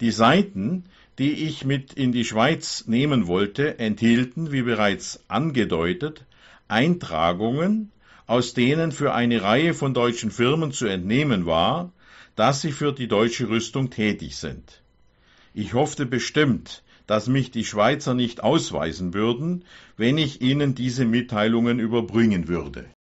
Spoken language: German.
Die Seiten, die ich mit in die Schweiz nehmen wollte, enthielten, wie bereits angedeutet, Eintragungen, aus denen für eine Reihe von deutschen Firmen zu entnehmen war, dass sie für die deutsche Rüstung tätig sind. Ich hoffte bestimmt, dass mich die Schweizer nicht ausweisen würden, wenn ich ihnen diese Mitteilungen überbringen würde